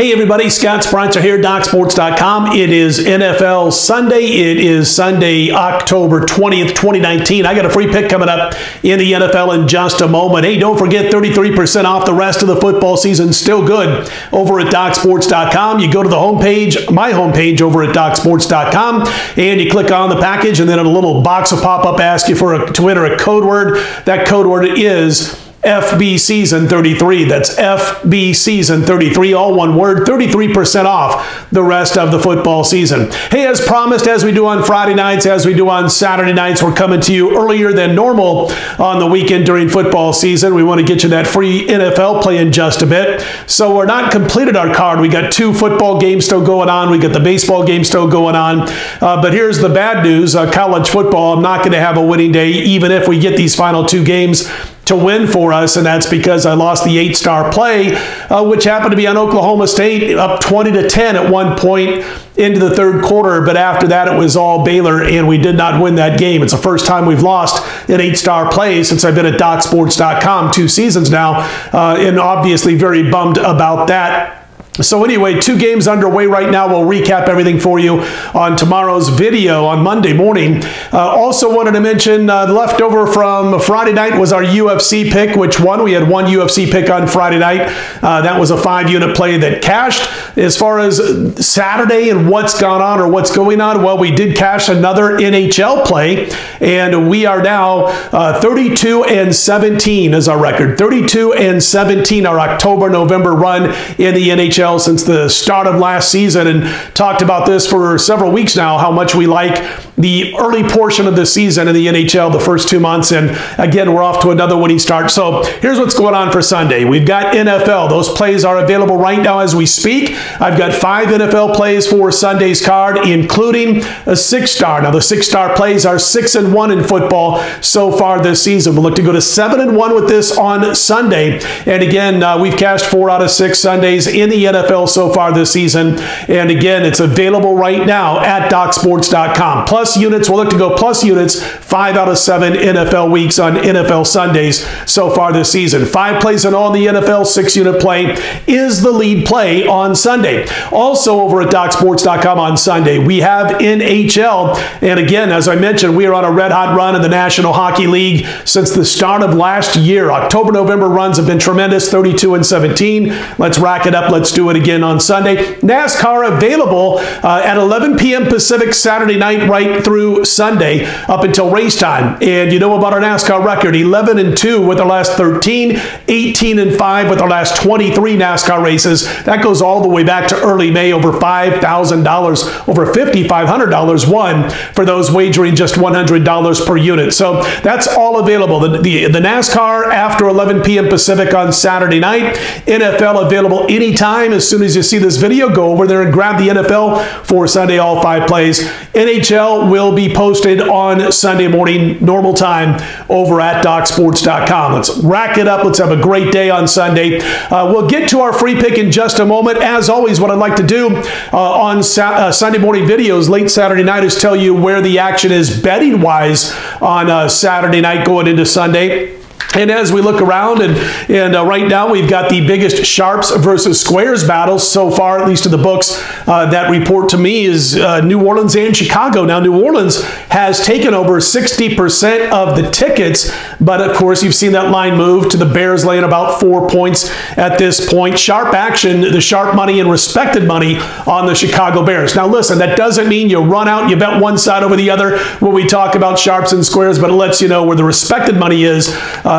Hey, everybody, Scott Spreitzer here, at DocSports.com. It is NFL Sunday. It is Sunday, October 20th, 2019. I got a free pick coming up in the NFL in just a moment. Hey, don't forget 33% off the rest of the football season. Still good over at DocSports.com. You go to the homepage, my homepage over at DocSports.com, and you click on the package, and then a little box will pop up, ask you for a, to enter a code word. That code word is FB Season 33. That's FB Season 33, all one word, 33% off the rest of the football season. Hey, as promised, as we do on Friday nights, as we do on Saturday nights, we're coming to you earlier than normal on the weekend during football season. We want to get you that free NFL play in just a bit. So we're not completed our card. We got two football games still going on. We got the baseball game still going on. Uh, but here's the bad news uh, college football, I'm not going to have a winning day, even if we get these final two games to win for us, and that's because I lost the eight star play, uh, which happened to be on Oklahoma State up 20 to 10 at one point into the third quarter. But after that, it was all Baylor, and we did not win that game. It's the first time we've lost an eight star play since I've been at DocSports.com two seasons now, uh, and obviously very bummed about that. So anyway, two games underway right now. We'll recap everything for you on tomorrow's video on Monday morning. Uh, also wanted to mention uh, leftover from Friday night was our UFC pick, which won. We had one UFC pick on Friday night. Uh, that was a five-unit play that cashed. As far as Saturday and what's gone on or what's going on, well, we did cash another NHL play, and we are now uh, 32 and 17 is our record. 32 and 17, our October-November run in the NHL since the start of last season and talked about this for several weeks now, how much we like the early portion of the season in the NHL, the first two months. And again, we're off to another winning start. So here's what's going on for Sunday. We've got NFL. Those plays are available right now as we speak. I've got five NFL plays for Sunday's card, including a six star. Now, the six star plays are six and one in football so far this season. We'll look to go to seven and one with this on Sunday. And again, uh, we've cashed four out of six Sundays in the NFL so far this season. And again, it's available right now at DocSports.com. Plus units, we'll look to go plus units five out of seven NFL weeks on NFL Sundays so far this season. Five plays in all the NFL, six unit play is the lead play on Sunday. Also over at DocSports.com on Sunday, we have NHL. And again, as I mentioned, we are on a red hot run in the National Hockey League since the start of last year. October, November runs have been tremendous, 32 and 17. Let's rack it up. Let's do it again on Sunday. NASCAR available uh, at 11 p.m. Pacific Saturday night right through Sunday up until race time. And you know about our NASCAR record 11 and 2 with our last 13, 18 and 5 with our last 23 NASCAR races. That goes all the way back to early May, over $5,000, over $5,500 won for those wagering just $100 per unit. So that's all available. The, the, the NASCAR after 11 p.m. Pacific on Saturday night, NFL available anytime as soon as you see this video, go over there and grab the NFL for Sunday all five plays. NHL will be posted on Sunday morning, normal time, over at DocSports.com. Let's rack it up. Let's have a great day on Sunday. Uh, we'll get to our free pick in just a moment. As always, what I'd like to do uh, on Sa uh, Sunday morning videos late Saturday night is tell you where the action is betting wise on uh, Saturday night going into Sunday. And as we look around, and, and uh, right now we've got the biggest sharps versus squares battles so far, at least in the books uh, that report to me, is uh, New Orleans and Chicago. Now, New Orleans has taken over 60% of the tickets, but of course, you've seen that line move to the Bears laying about four points at this point. Sharp action, the sharp money and respected money on the Chicago Bears. Now, listen, that doesn't mean you run out and you bet one side over the other when we talk about sharps and squares, but it lets you know where the respected money is.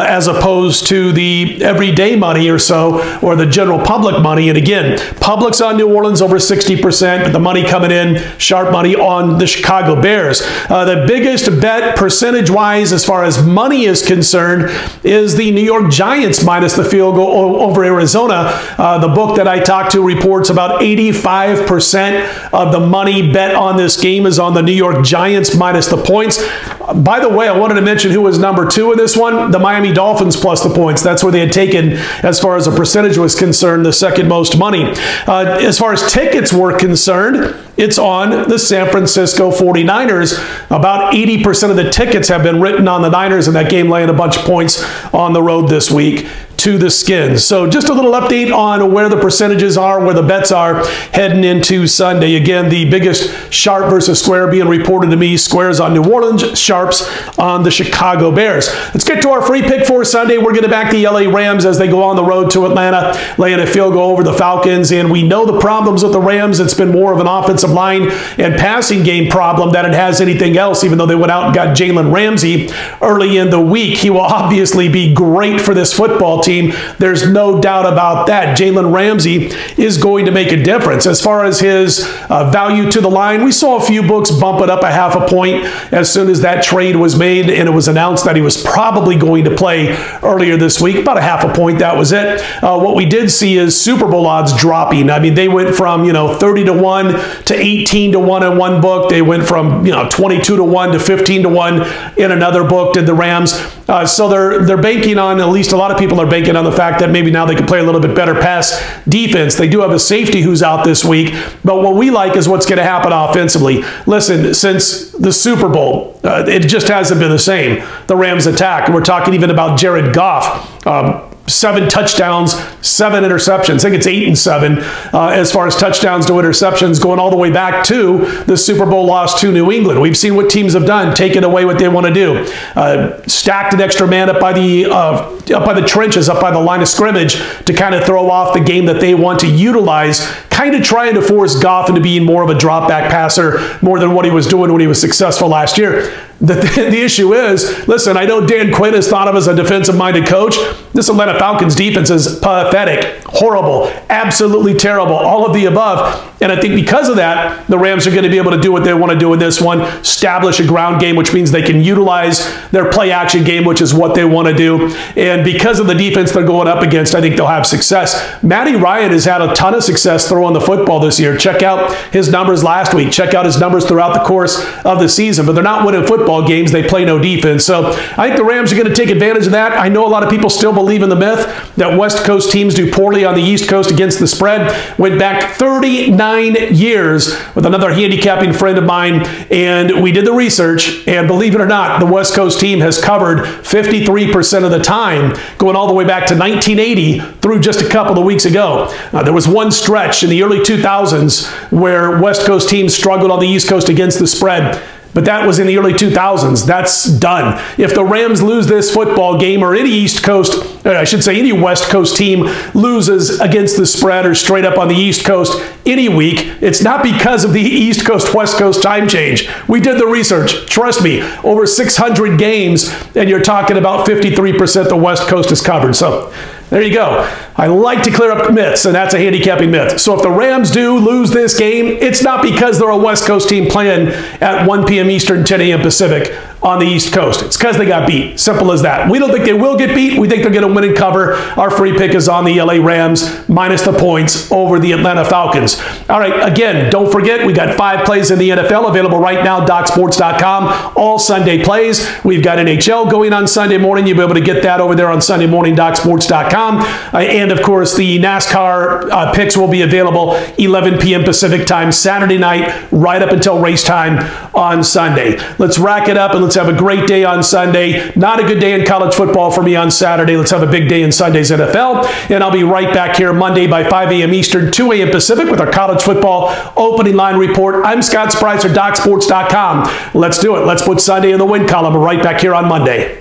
Uh, as opposed to the everyday money or so, or the general public money. And again, public's on New Orleans over 60%, but the money coming in, sharp money on the Chicago Bears. Uh, the biggest bet percentage wise, as far as money is concerned, is the New York Giants minus the field goal over Arizona. Uh, the book that I talked to reports about 85% of the money bet on this game is on the New York Giants minus the points. By the way, I wanted to mention who was number two in this one the Miami Dolphins plus the points. That's where they had taken, as far as a percentage was concerned, the second most money. Uh, as far as tickets were concerned, it's on the San Francisco 49ers. About 80% of the tickets have been written on the Niners in that game, laying a bunch of points on the road this week. To the Skins. So just a little update on where the percentages are, where the bets are heading into Sunday. Again, the biggest sharp versus square being reported to me. Squares on New Orleans, sharps on the Chicago Bears. Let's get to our free pick for Sunday. We're going to back the LA Rams as they go on the road to Atlanta, laying a field goal over the Falcons. And we know the problems with the Rams. It's been more of an offensive line and passing game problem than it has anything else, even though they went out and got Jalen Ramsey early in the week. He will obviously be great for this football team. There's no doubt about that. Jalen Ramsey is going to make a difference. As far as his uh, value to the line, we saw a few books bump it up a half a point as soon as that trade was made and it was announced that he was probably going to play earlier this week. About a half a point, that was it. Uh, what we did see is Super Bowl odds dropping. I mean, they went from, you know, 30 to 1 to 18 to 1 in one book. They went from, you know, 22 to 1 to 15 to 1 in another book, did the Rams. Uh, so they're they're banking on at least a lot of people are banking on the fact that maybe now they can play a little bit better pass defense. They do have a safety who's out this week, but what we like is what's going to happen offensively. Listen, since the Super Bowl, uh, it just hasn't been the same. The Rams attack. We're talking even about Jared Goff. Um, seven touchdowns, seven interceptions. I think it's eight and seven uh, as far as touchdowns to interceptions, going all the way back to the Super Bowl loss to New England. We've seen what teams have done, taken away what they want to do, uh, stacked an extra man up by the uh, up by the trenches, up by the line of scrimmage to kind of throw off the game that they want to utilize kind of trying to force Goff into being more of a drop back passer more than what he was doing when he was successful last year. The, the issue is, listen, I know Dan Quinn is thought of as a defensive minded coach. This Atlanta Falcons defense is pathetic, horrible, absolutely terrible, all of the above. And I think because of that, the Rams are going to be able to do what they want to do in this one establish a ground game, which means they can utilize their play action game, which is what they want to do. And because of the defense they're going up against, I think they'll have success. Matty Ryan has had a ton of success throwing the football this year. Check out his numbers last week, check out his numbers throughout the course of the season, but they're not winning football games. They play no defense. So I think the Rams are going to take advantage of that. I know a lot of people still believe in the myth that West Coast teams do poorly on the East Coast against the spread. Went back 39 years with another handicapping friend of mine, and we did the research. And believe it or not, the West Coast team has covered 53% of the time, going all the way back to 1980 through just a couple of weeks ago. Uh, there was one stretch in the early 2000s where West Coast teams struggled on the East Coast against the spread. But that was in the early 2000s. That's done. If the Rams lose this football game, or any East Coast, I should say, any West Coast team loses against the spread or straight up on the East Coast any week, it's not because of the East Coast West Coast time change. We did the research. Trust me, over 600 games, and you're talking about 53% the West Coast is covered. So there you go. I like to clear up myths, and that's a handicapping myth. So if the Rams do lose this game, it's not because they're a West Coast team playing at 1 p.m. Eastern, 10 a.m. Pacific on the East Coast. It's because they got beat. Simple as that. We don't think they will get beat. We think they're going to win and cover. Our free pick is on the LA Rams minus the points over the Atlanta Falcons. All right, again, don't forget we got five plays in the NFL available right now, DocSports.com. All Sunday plays. We've got NHL going on Sunday morning. You'll be able to get that over there on Sunday morning, DocSports.com. Uh, and of course, the NASCAR uh, picks will be available 11 p.m. Pacific time Saturday night, right up until race time on Sunday. Let's rack it up and let's Let's have a great day on Sunday. Not a good day in college football for me on Saturday. Let's have a big day in Sunday's NFL. And I'll be right back here Monday by 5 a.m. Eastern, 2 a.m. Pacific with our college football opening line report. I'm Scott Spreitzer, DocSports.com. Let's do it. Let's put Sunday in the win column right back here on Monday.